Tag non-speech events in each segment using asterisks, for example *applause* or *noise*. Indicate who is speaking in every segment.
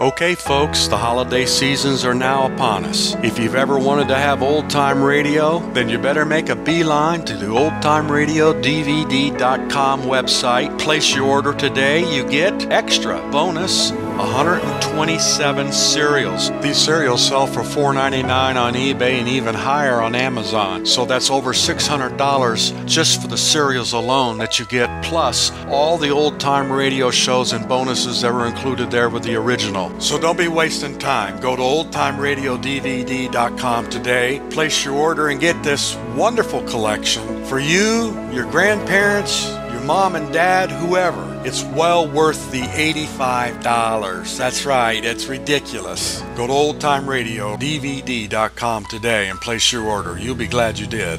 Speaker 1: Okay, folks, the holiday seasons are now upon us. If you've ever wanted to have old time radio, then you better make a beeline to the oldtimeradiodvd.com website. Place your order today. You get extra bonus 127 serials. These serials sell for $4.99 on eBay and even higher on Amazon. So that's over $600 just for the serials alone that you get, plus all the old time radio shows and bonuses that were included there with the original. So don't be wasting time. Go to oldtimeradiodvd.com today, place your order, and get this wonderful collection for you, your grandparents, your mom and dad, whoever. It's well worth the $85. That's right, it's ridiculous. Go to oldtimeradiodvd.com today and place your order. You'll be glad you did.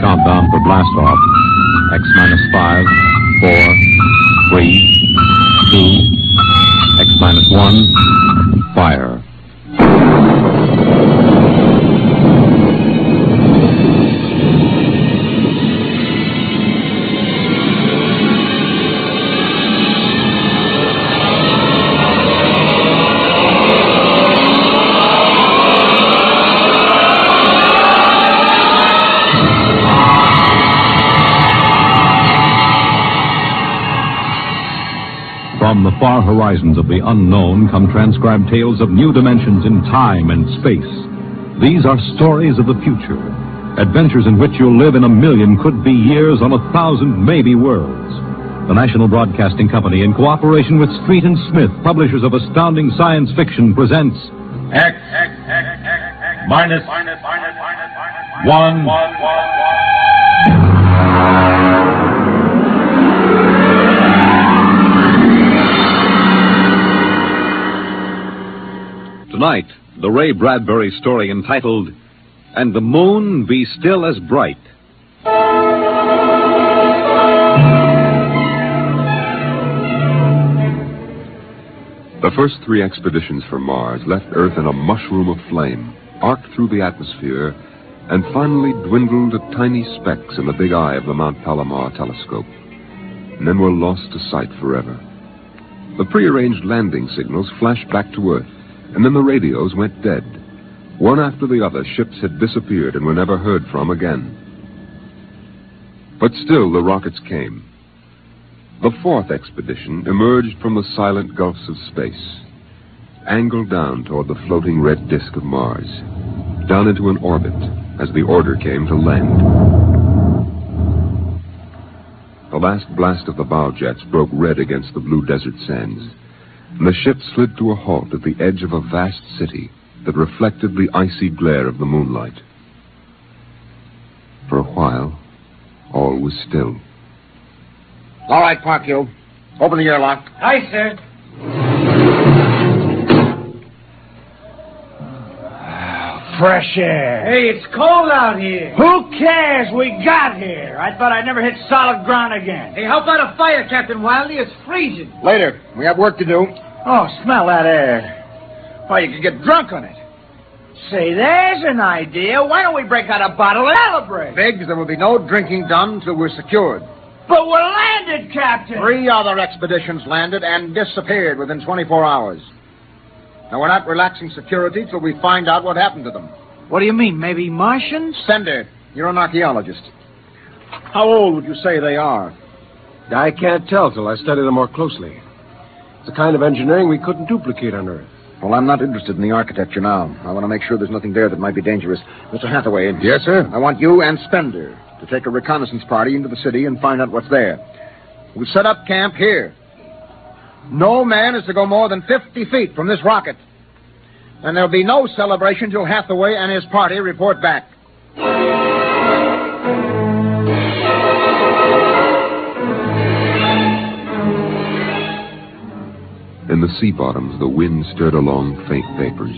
Speaker 2: Countdown for blast off. X minus five, four, three, two, X minus one, fire. From the far horizons of the unknown come transcribed tales of new dimensions in time and space. These are stories of the future, adventures in which you'll live in a million could be years on a thousand maybe worlds. The National Broadcasting Company, in cooperation with Street and Smith, publishers of astounding science fiction, presents
Speaker 3: X X X minus one.
Speaker 2: Tonight, the Ray Bradbury story entitled And the Moon Be Still as Bright.
Speaker 4: The first three expeditions for Mars left Earth in a mushroom of flame, arced through the atmosphere, and finally dwindled to tiny specks in the big eye of the Mount Palomar telescope, and then were lost to sight forever. The prearranged landing signals flashed back to Earth, and then the radios went dead. One after the other, ships had disappeared and were never heard from again. But still the rockets came. The fourth expedition emerged from the silent gulfs of space, angled down toward the floating red disk of Mars, down into an orbit as the order came to land. The last blast of the bow jets broke red against the blue desert sands, and the ship slid to a halt at the edge of a vast city that reflected the icy glare of the moonlight. For a while, all was still.
Speaker 5: All right, Parkhill. Open the airlock.
Speaker 3: Aye, sir.
Speaker 6: Fresh air.
Speaker 3: Hey, it's cold out here.
Speaker 6: Who cares? We got here. I thought I'd never hit solid ground again.
Speaker 3: Hey, how about a fire, Captain Wilder? It's freezing.
Speaker 5: Later. We have work to do.
Speaker 6: Oh, smell that air.
Speaker 5: Why, you could get drunk on it.
Speaker 6: Say, there's an idea. Why don't we break out a bottle and celebrate?
Speaker 5: Biggs, there will be no drinking done until we're secured.
Speaker 6: But we're landed, Captain.
Speaker 5: Three other expeditions landed and disappeared within 24 hours. Now, we're not relaxing security till we find out what happened to them.
Speaker 6: What do you mean? Maybe Martians?
Speaker 5: Spender, you're an archaeologist. How old would you say they are?
Speaker 7: I can't tell till I study them more closely. It's a kind of engineering we couldn't duplicate on Earth.
Speaker 5: Well, I'm not interested in the architecture now. I want to make sure there's nothing there that might be dangerous. Mr. Hathaway.
Speaker 7: Yes, sir?
Speaker 5: I want you and Spender to take a reconnaissance party into the city and find out what's there. We'll set up camp here. No man is to go more than 50 feet from this rocket. And there'll be no celebration till Hathaway and his party report back.
Speaker 4: In the sea bottoms, the wind stirred along faint vapors,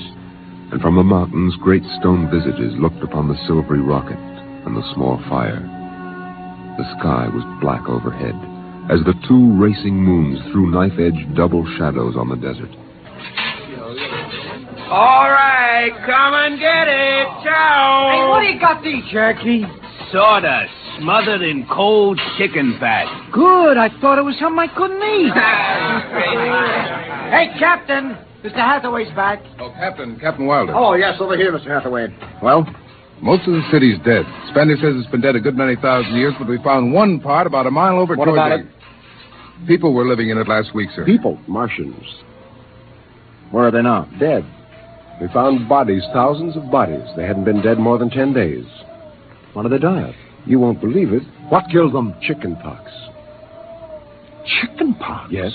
Speaker 4: and from the mountains, great stone visages looked upon the silvery rocket and the small fire. The sky was black overhead, as the two racing moons threw knife-edged double shadows on the desert.
Speaker 3: All right, come and get it. Ciao.
Speaker 6: Hey, what do you got these, Cherokee?
Speaker 3: Sawdust.
Speaker 8: smothered in cold chicken fat.
Speaker 6: Good. I thought it was something I couldn't eat. *laughs* hey, Captain. Mr. Hathaway's back.
Speaker 9: Oh, Captain, Captain Wilder.
Speaker 5: Oh, yes, over here, Mr. Hathaway. Well?
Speaker 9: Most of the city's dead. Spender says it's been dead a good many thousand years, but we found one part about a mile over
Speaker 5: What about
Speaker 9: the... People were living in it last week, sir.
Speaker 5: People.
Speaker 7: Martians.
Speaker 5: Where are they now?
Speaker 7: Dead. We found bodies, thousands of bodies. They hadn't been dead more than ten days.
Speaker 5: What did they die of?
Speaker 7: You won't believe it.
Speaker 5: What killed them?
Speaker 7: Chicken pox.
Speaker 5: Chicken pox?
Speaker 7: Yes.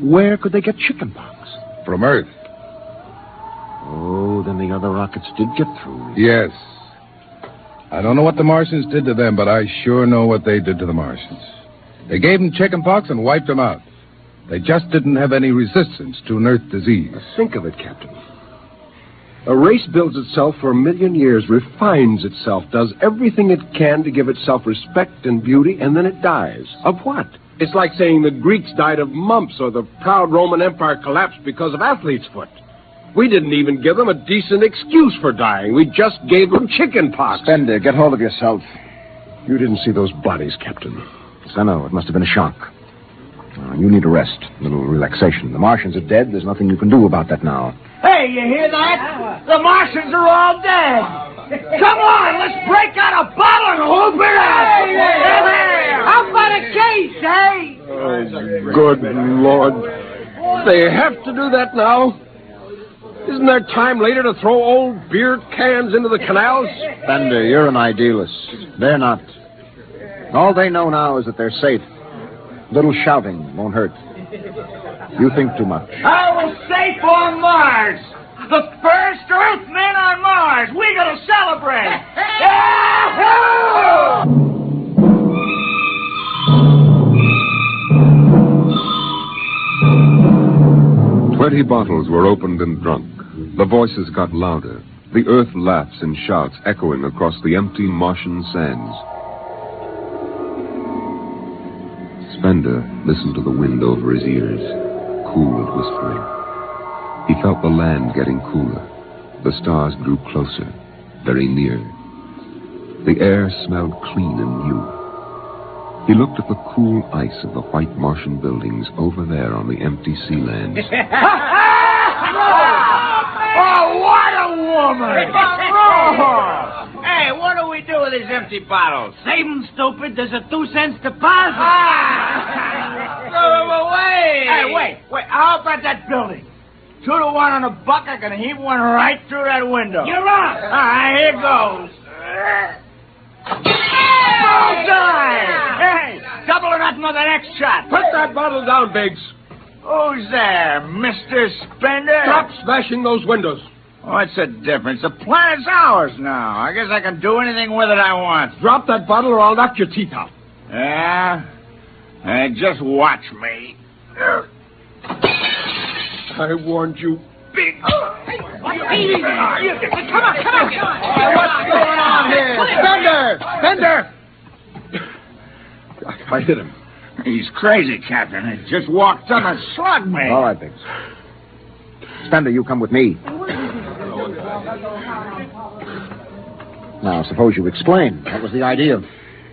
Speaker 5: Where could they get chicken pox?
Speaker 9: From Earth.
Speaker 5: Oh, then the other rockets did get through.
Speaker 9: Yes. I don't know what the Martians did to them, but I sure know what they did to the Martians. They gave them chickenpox and wiped them out. They just didn't have any resistance to an Earth disease.
Speaker 7: Think of it, Captain. A race builds itself for a million years, refines itself, does everything it can to give itself respect and beauty, and then it dies. Of what? It's like saying the Greeks died of mumps or the proud Roman Empire collapsed because of athlete's foot. We didn't even give them a decent excuse for dying. We just gave them chicken pox.
Speaker 5: Spender, get hold of yourself.
Speaker 7: You didn't see those bodies, Captain.
Speaker 5: Yes, I know. It must have been a shock. Uh, you need a rest, a little relaxation. The Martians are dead. There's nothing you can do about that now.
Speaker 6: Hey, you hear that? The Martians are all dead. Come on, let's break out a bottle and hoop it up. How about a case, hey?
Speaker 7: Oh, good Lord. They have to do that now? Isn't there time later to throw old beer cans into the canals?
Speaker 5: Spender, you're an idealist. They're not. All they know now is that they're safe. Little shouting won't hurt. You think too much.
Speaker 6: I was safe on Mars. The first Earthmen on Mars. We gotta celebrate. Yahoo!
Speaker 4: Twenty bottles were opened and drunk. The voices got louder. The earth laughs and shouts echoing across the empty Martian sands. Spender listened to the wind over his ears, cool and whispering. He felt the land getting cooler. The stars grew closer, very near. The air smelled clean and new. He looked at the cool ice of the white Martian buildings over there on the empty sea lands. *laughs* *laughs*
Speaker 6: oh, what a woman! *laughs* Oh. Hey, what do we do with these empty bottles?
Speaker 3: Save them, stupid. There's a two cents deposit.
Speaker 6: Ah! *laughs* them away! Hey, wait, wait. How about that building? Two to one on a buck, I can heave one right through that window.
Speaker 3: You're on.
Speaker 6: All right, here goes. Bullseye! Hey, double or nothing on the next shot.
Speaker 7: Put that bottle down, Biggs.
Speaker 6: Who's there, Mr. Spender?
Speaker 7: Stop smashing those windows.
Speaker 6: What's the difference? The planet's ours now. I guess I can do anything with it I want.
Speaker 7: Drop that bottle or I'll knock your teeth out.
Speaker 6: Yeah? Hey, just watch me.
Speaker 7: I warned you, Biggs.
Speaker 6: Come on, come on, come on.
Speaker 5: What's going on here? Spender! Spender!
Speaker 7: I hit him.
Speaker 6: He's crazy, Captain. He just walked up and slugged me.
Speaker 5: All right, Biggs. Spender, you come with me. Now, suppose you explain. What was the idea?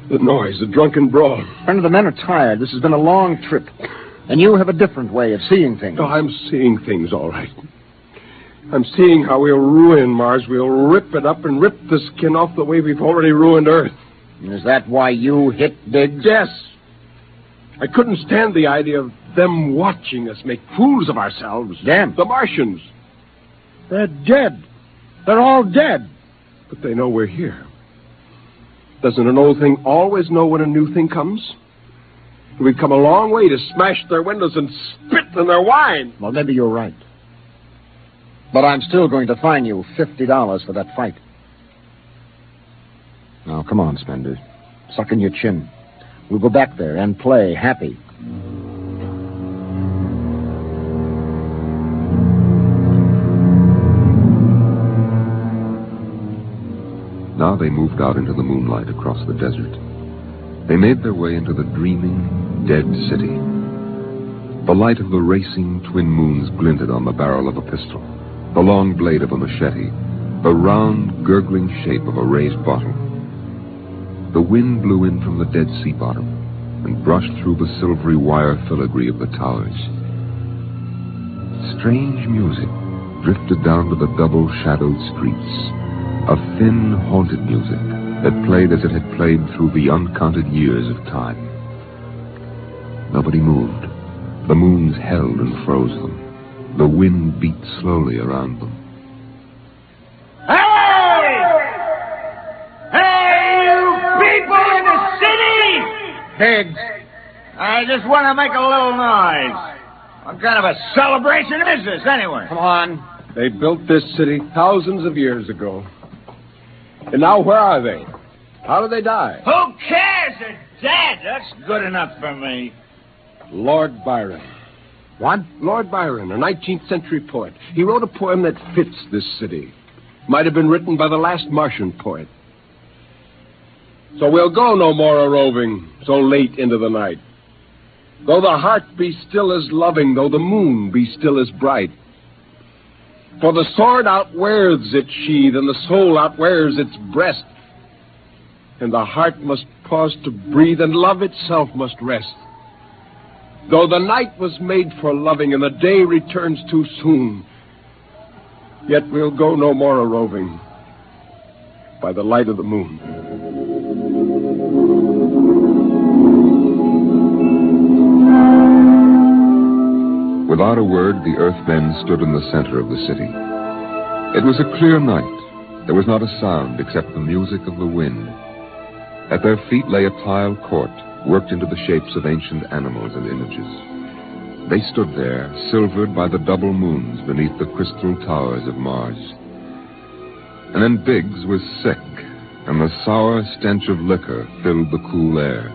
Speaker 7: The noise, the drunken brawl.
Speaker 5: Spender, the men are tired. This has been a long trip. And you have a different way of seeing things.
Speaker 7: No, I'm seeing things all right. I'm seeing how we'll ruin Mars. We'll rip it up and rip the skin off the way we've already ruined Earth.
Speaker 5: Is that why you hit Biggs?
Speaker 7: Yes. I couldn't stand the idea of them watching us make fools of ourselves.
Speaker 5: Them?
Speaker 7: The Martians.
Speaker 5: They're dead. They're all dead.
Speaker 7: But they know we're here. Doesn't an old thing always know when a new thing comes? We've come a long way to smash their windows and spit in their wine.
Speaker 5: Well, maybe you're right. But I'm still going to fine you $50 for that fight. Now, come on, Spender. Suck in your chin. We'll go back there and play happy.
Speaker 4: Now they moved out into the moonlight across the desert. They made their way into the dreaming, dead city. The light of the racing twin moons glinted on the barrel of a pistol, the long blade of a machete, the round, gurgling shape of a raised bottle. The wind blew in from the Dead Sea bottom and brushed through the silvery wire filigree of the towers. Strange music drifted down to the double shadowed streets, a thin, haunted music that played as it had played through the uncounted years of time. Nobody moved. The moons held and froze them. The wind beat slowly around them.
Speaker 6: Hey! Hey, you people in the city!
Speaker 5: Higgs,
Speaker 6: I just want to make a little noise. What kind of a celebration is this, anyway?
Speaker 5: come on.
Speaker 7: They built this city thousands of years ago. And now where are they? How did they die?
Speaker 6: Who cares? They're dead. That's good enough for me.
Speaker 7: Lord Byron.
Speaker 5: What?
Speaker 7: Lord Byron, a 19th century poet. He wrote a poem that fits this city. Might have been written by the last Martian poet. So we'll go no more a roving so late into the night. Though the heart be still as loving, though the moon be still as bright. For the sword outwears its sheath, and the soul outwears its breast. And the heart must pause to breathe, and love itself must rest. Though the night was made for loving, and the day returns too soon, yet we'll go no more a roving by the light of the moon.
Speaker 4: Without a word, the Earthmen stood in the center of the city. It was a clear night. There was not a sound except the music of the wind. At their feet lay a tiled court, worked into the shapes of ancient animals and images. They stood there, silvered by the double moons beneath the crystal towers of Mars. And then Biggs was sick, and the sour stench of liquor filled the cool air.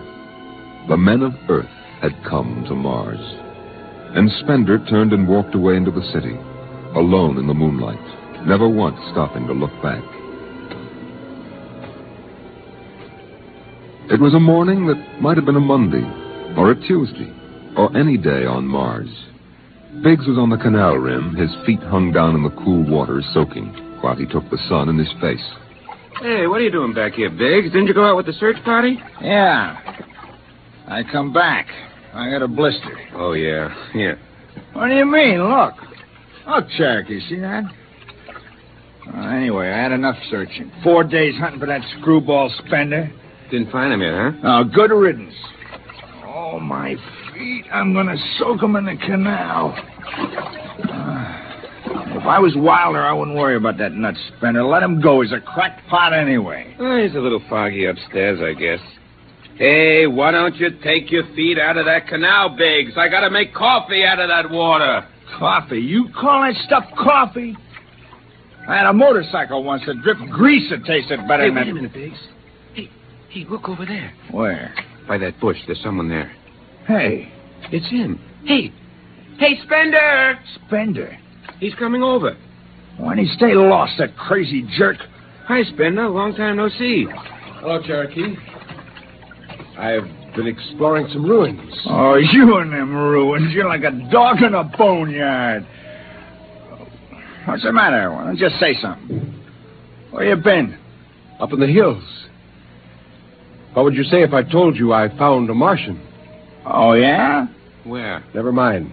Speaker 4: The men of Earth had come to Mars. And Spender turned and walked away into the city, alone in the moonlight, never once stopping to look back. It was a morning that might have been a Monday, or a Tuesday, or any day on Mars. Biggs was on the canal rim, his feet hung down in the cool water, soaking, while he took the sun in his face.
Speaker 8: Hey, what are you doing back here, Biggs? Didn't you go out with the search party?
Speaker 6: Yeah. I come back. I got a blister.
Speaker 8: Oh, yeah. Yeah.
Speaker 6: What do you mean? Look. Look, Cherokee, see that? Uh, anyway, I had enough searching. Four days hunting for that screwball Spender.
Speaker 8: Didn't find him yet, huh?
Speaker 6: Now, good riddance. Oh, my feet. I'm going to soak 'em in the canal. Uh, if I was Wilder, I wouldn't worry about that nut Spender. Let him go. He's a crackpot anyway.
Speaker 8: Oh, he's a little foggy upstairs, I guess. Hey, why don't you take your feet out of that canal, Biggs? I gotta make coffee out of that water.
Speaker 6: Coffee? You call that stuff coffee? I had a motorcycle once that dripped grease that tasted better
Speaker 8: Hey,
Speaker 6: than
Speaker 8: wait
Speaker 6: that.
Speaker 8: a minute, Biggs. Hey, hey, look over there.
Speaker 6: Where?
Speaker 8: By that bush, there's someone there.
Speaker 6: Hey,
Speaker 8: It's him. Hey, hey, Spender!
Speaker 6: Spender.
Speaker 8: He's coming over.
Speaker 6: Why'd he stay lost, that crazy jerk?
Speaker 8: Hi, Spender. Long time no see.
Speaker 7: Hello, Cherokee. I've been exploring some ruins.
Speaker 6: Oh, you and them ruins. You're like a dog in a boneyard. What's the matter? Why don't you just say something? Where you been?
Speaker 7: Up in the hills. What would you say if I told you I found a Martian?
Speaker 6: Oh, yeah?
Speaker 8: Where?
Speaker 7: Never mind.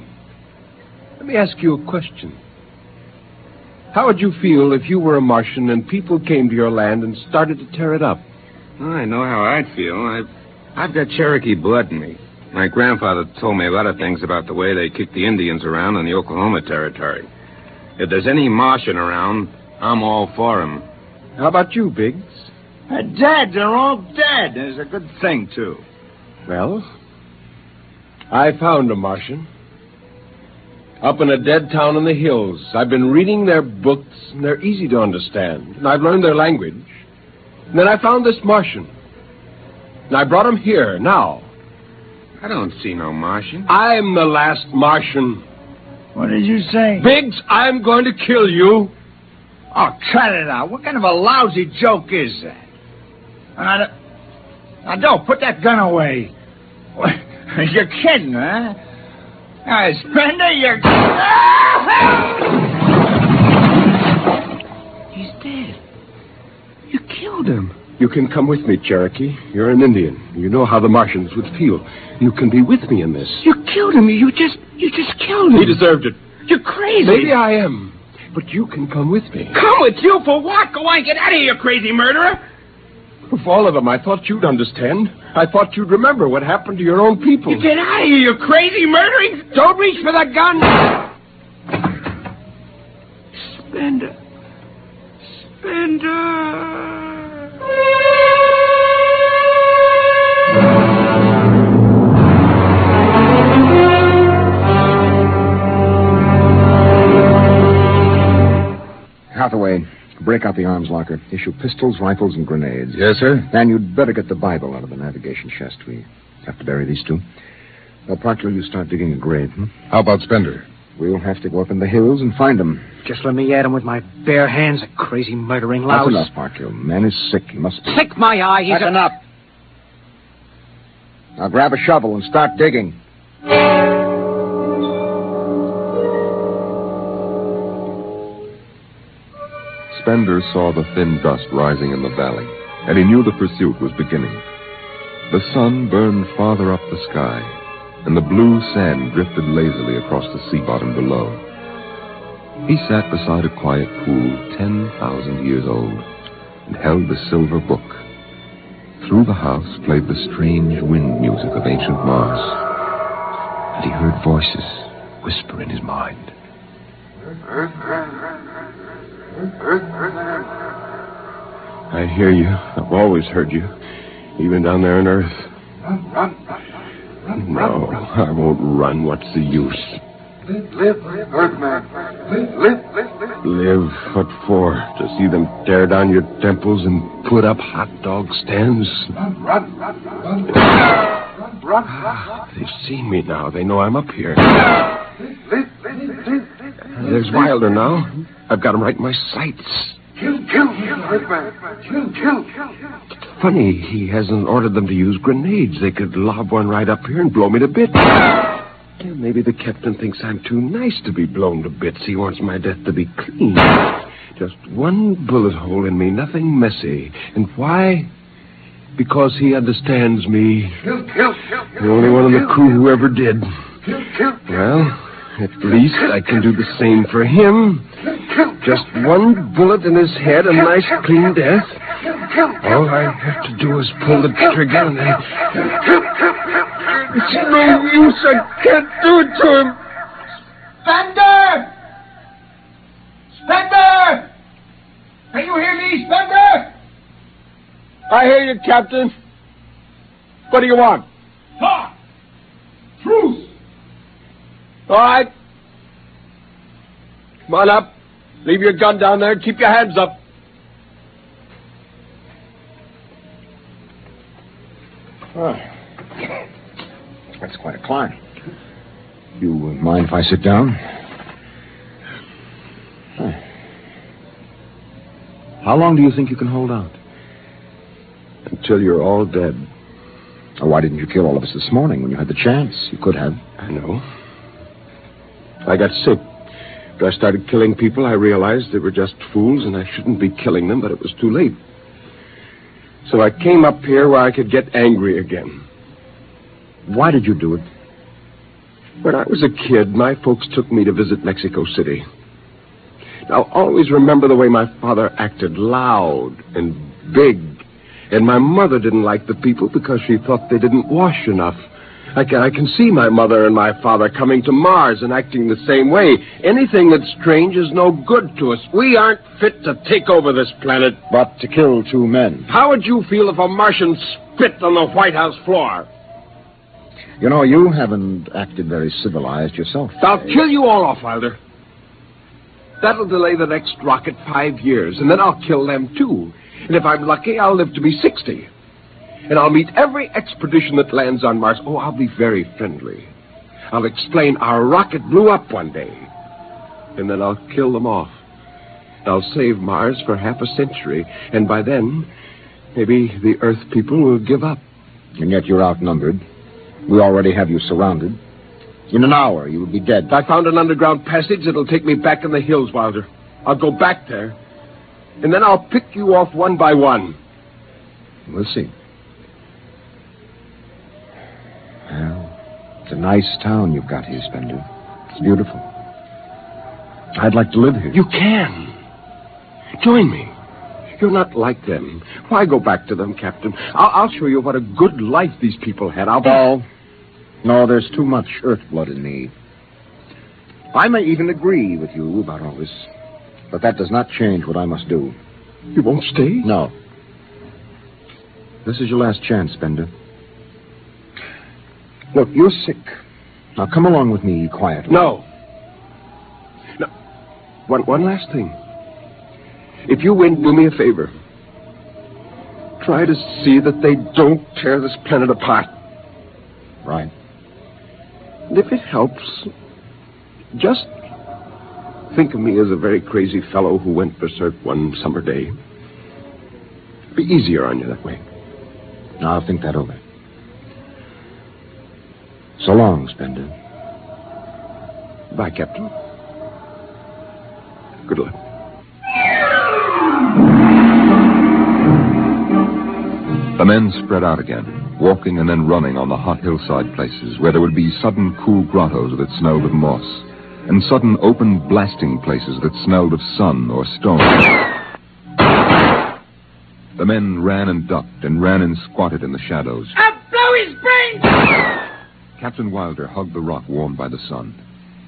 Speaker 7: Let me ask you a question. How would you feel if you were a Martian and people came to your land and started to tear it up?
Speaker 8: I know how I'd feel. I've, I've got Cherokee blood in me. My grandfather told me a lot of things about the way they kicked the Indians around in the Oklahoma Territory. If there's any Martian around, I'm all for him.
Speaker 7: How about you, Biggs?
Speaker 6: They're dead. They're all dead. It's a good thing, too.
Speaker 7: Well, I found a Martian. Up in a dead town in the hills. I've been reading their books, and they're easy to understand. And I've learned their language. And then I found this Martian. And I brought him here, now.
Speaker 8: I don't see no Martian.
Speaker 7: I'm the last Martian.
Speaker 6: What did you say?
Speaker 7: Biggs, I'm going to kill you.
Speaker 6: Oh, cut it out. What kind of a lousy joke is that? Now, d- now don't put that gun away. *laughs* You're kidding, huh? Uh, Spender, you're...
Speaker 8: He's dead. You killed him.
Speaker 7: You can come with me, Cherokee. You're an Indian. You know how the Martians would feel. You can be with me in this.
Speaker 6: You killed him. You just, you just killed him.
Speaker 7: He deserved it.
Speaker 6: You're crazy.
Speaker 7: Maybe I am. But you can come with me.
Speaker 6: Come with you for what? Go on, get out of here, you crazy murderer.
Speaker 7: Of all of them, I thought you'd understand. I thought you'd remember what happened to your own people.
Speaker 6: You get out of here, you crazy murdering. Don't reach for the gun. Spender. Spender.
Speaker 5: Hathaway, break out the arms locker. Issue pistols, rifles, and grenades.
Speaker 9: Yes, sir.
Speaker 5: And you'd better get the Bible out of the navigation chest. We have to bury these two. Now, Parkhill, you start digging a grave. Hmm?
Speaker 9: How about Spender?
Speaker 5: We'll have to go up in the hills and find him.
Speaker 3: Just let me at him with my bare hands, a crazy murdering louse.
Speaker 5: That's
Speaker 3: louse.
Speaker 5: enough, Parkhill. Man is sick. He must be.
Speaker 3: Sick my eye. He's
Speaker 5: That's
Speaker 3: a...
Speaker 5: enough. Now grab a shovel and start digging.
Speaker 4: Spender saw the thin dust rising in the valley, and he knew the pursuit was beginning. The sun burned farther up the sky, and the blue sand drifted lazily across the sea bottom below. He sat beside a quiet pool 10,000 years old and held the silver book. Through the house played the strange wind music of ancient Mars, and he heard voices whisper in his mind.
Speaker 7: I hear you. I've always heard you. Even down there on Earth. No, I won't run. What's the use?
Speaker 10: Live, Earthman. Live, live, live, live.
Speaker 7: Live? What for? To see them tear down your temples and put up hot dog stands?
Speaker 10: Run, run, run, run. Run, run, run.
Speaker 7: Ah, They've seen me now. They know I'm up here.
Speaker 10: Live, live, live, live.
Speaker 7: There's Wilder now. I've got him right in my sights.
Speaker 10: Kill, kill, kill. Kill, kill, kill.
Speaker 7: Funny, he hasn't ordered them to use grenades. They could lob one right up here and blow me to bits. Yeah, maybe the captain thinks I'm too nice to be blown to bits. He wants my death to be clean. Just one bullet hole in me, nothing messy. And why? Because he understands me.
Speaker 10: Kill, kill, kill.
Speaker 7: The only one in the crew who ever did.
Speaker 10: Kill, kill,
Speaker 7: Well, at least I can do the same for him. Just one bullet in his head, a nice clean death. All I have to do is pull the trigger and then... It's no use. I can't do it to him.
Speaker 6: Spender! Spender! Can you hear me, Spender?
Speaker 7: I hear you, Captain. What do you want?
Speaker 6: Talk! Truce!
Speaker 7: All right. Come on up. Leave your gun down there. Keep your hands up.
Speaker 5: That's quite a climb. You uh, mind if I sit down? Huh. How long do you think you can hold out?
Speaker 7: Until you're all dead.
Speaker 5: Or why didn't you kill all of us this morning when you had the chance? You could have.
Speaker 7: I know. I got sick. After I started killing people, I realized they were just fools and I shouldn't be killing them, but it was too late. So I came up here where I could get angry again.
Speaker 5: Why did you do it?
Speaker 7: When I was a kid, my folks took me to visit Mexico City. Now, always remember the way my father acted loud and big. And my mother didn't like the people because she thought they didn't wash enough. I can, I can see my mother and my father coming to Mars and acting the same way. Anything that's strange is no good to us. We aren't fit to take over this planet.
Speaker 5: But to kill two men.
Speaker 7: How would you feel if a Martian spit on the White House floor?
Speaker 5: You know, you haven't acted very civilized yourself.
Speaker 7: I'll kill you all off, Wilder. That'll delay the next rocket five years, and then I'll kill them too. And if I'm lucky, I'll live to be 60. And I'll meet every expedition that lands on Mars. Oh, I'll be very friendly. I'll explain our rocket blew up one day. And then I'll kill them off. I'll save Mars for half a century. And by then, maybe the Earth people will give up.
Speaker 5: And yet you're outnumbered. We already have you surrounded. In an hour, you will be dead.
Speaker 7: I found an underground passage that'll take me back in the hills, Wilder. I'll go back there. And then I'll pick you off one by one.
Speaker 5: We'll see. Well, it's a nice town you've got here, Spender. It's beautiful. I'd like to live here.
Speaker 7: You can. Join me. You're not like them. Why go back to them, Captain? I'll, I'll show you what a good life these people had. I'll.
Speaker 5: No. No, there's too much earth blood in me. I may even agree with you about all this, but that does not change what I must do.
Speaker 7: You won't stay?
Speaker 5: No. This is your last chance, Spender. Look, you're sick. Now come along with me quietly.
Speaker 7: No. No. One, one last thing. If you win, do me a favor. Try to see that they don't tear this planet apart.
Speaker 5: Right.
Speaker 7: And if it helps, just think of me as a very crazy fellow who went berserk one summer day. It'd be easier on you that way.
Speaker 5: Now, I'll think that over. So long, Spender.
Speaker 7: Bye, Captain. Good luck.
Speaker 4: The men spread out again, walking and then running on the hot hillside places where there would be sudden cool grottos that smelled of moss, and sudden open blasting places that smelled of sun or stone. The men ran and ducked and ran and squatted in the shadows.
Speaker 10: I'll blow his brains
Speaker 4: Captain Wilder hugged the rock warmed by the sun.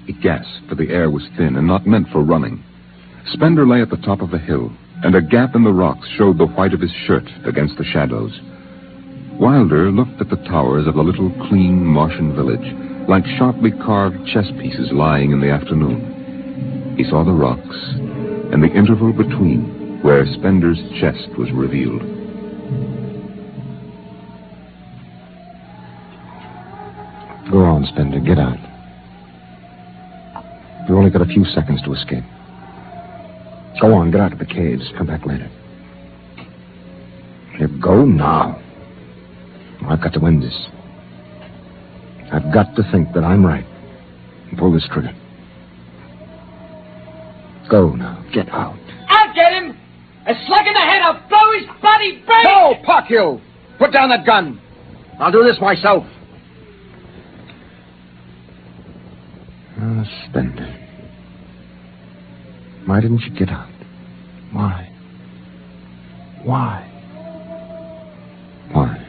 Speaker 4: He gasped, for the air was thin and not meant for running. Spender lay at the top of the hill, and a gap in the rocks showed the white of his shirt against the shadows. Wilder looked at the towers of the little clean Martian village, like sharply carved chess pieces lying in the afternoon. He saw the rocks, and the interval between, where Spender's chest was revealed.
Speaker 5: Go on, Spender. Get out. You've only got a few seconds to escape. Go on, get out of the caves. Come back later. You go now. I've got to win this. I've got to think that I'm right and pull this trigger. Go now. Get out.
Speaker 10: I'll get him! A slug in the head, I'll blow his bloody brains!
Speaker 5: No, Parkhill! Put down that gun. I'll do this myself. Spender. Why didn't you get out? Why? Why? Why?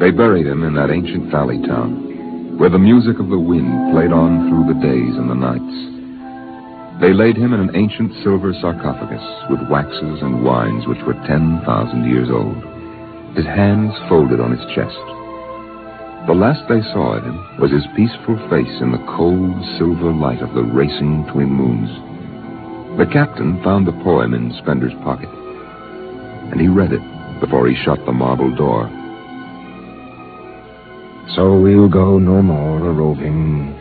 Speaker 4: They buried him in that ancient valley town, where the music of the wind played on through the days and the nights. They laid him in an ancient silver sarcophagus with waxes and wines which were 10,000 years old, his hands folded on his chest. The last they saw of him was his peaceful face in the cold silver light of the racing twin moons. The captain found the poem in Spender's pocket, and he read it before he shut the marble door.
Speaker 5: So we'll go no more a roving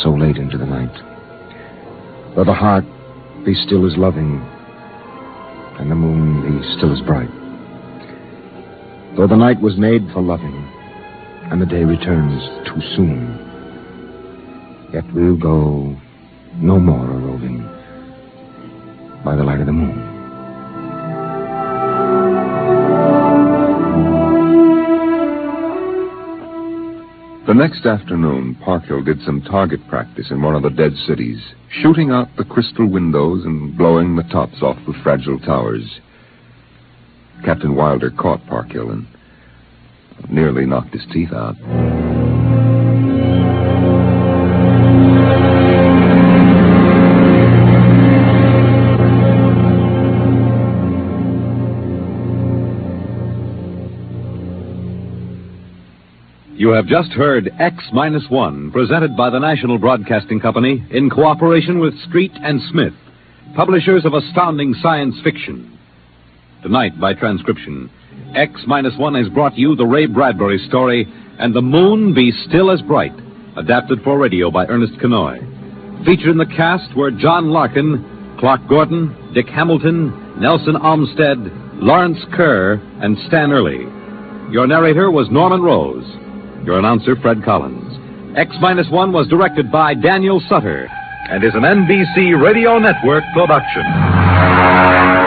Speaker 5: so late into the night. Though the heart be still as loving, and the moon be still as bright. Though the night was made for loving, and the day returns too soon, yet we'll go no more a roving by the light of the moon.
Speaker 4: The next afternoon, Parkhill did some target practice in one of the dead cities, shooting out the crystal windows and blowing the tops off the fragile towers. Captain Wilder caught Parkhill and nearly knocked his teeth out.
Speaker 2: You have just heard X Minus One, presented by the National Broadcasting Company in cooperation with Street and Smith, publishers of astounding science fiction. Tonight, by transcription, X Minus One has brought you the Ray Bradbury story, And the Moon Be Still as Bright, adapted for radio by Ernest Kinoy. Featured in the cast were John Larkin, Clark Gordon, Dick Hamilton, Nelson Olmsted, Lawrence Kerr, and Stan Early. Your narrator was Norman Rose. Your announcer, Fred Collins. X Minus One was directed by Daniel Sutter and is an NBC Radio Network production.